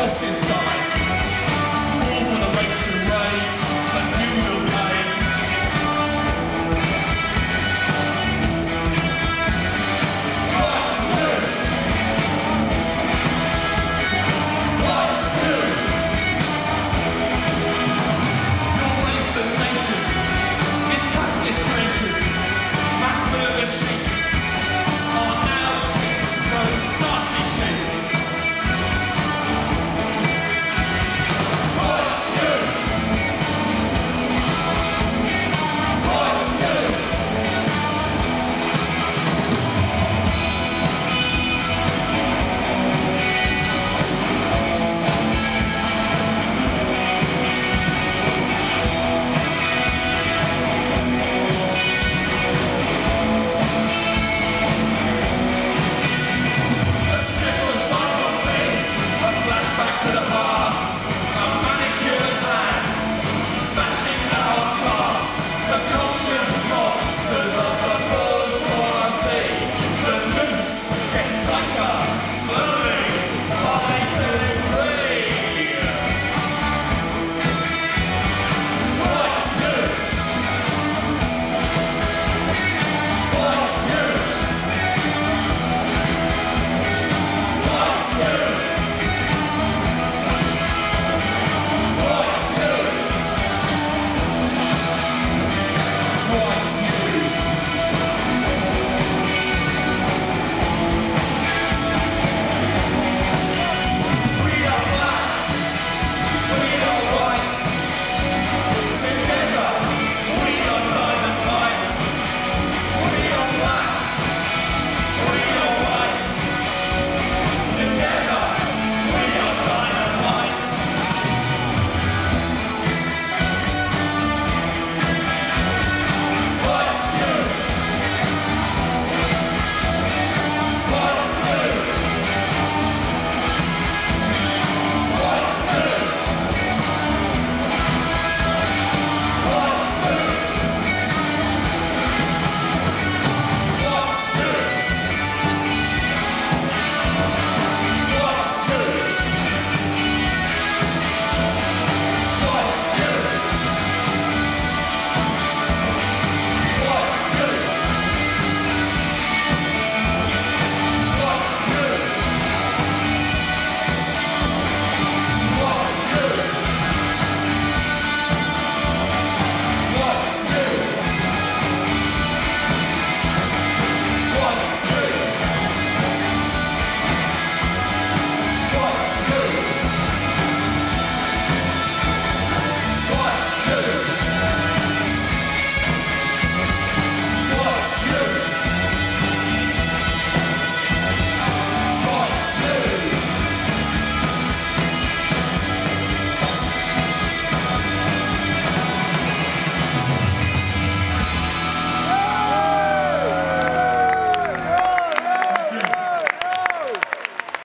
justice.